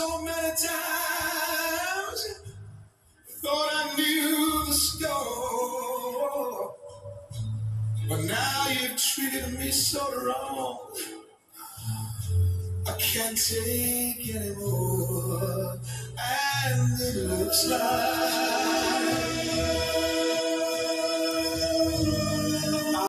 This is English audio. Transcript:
so many times. Thought I knew the score. But now you've treated me so wrong. I can't take anymore. And it looks like.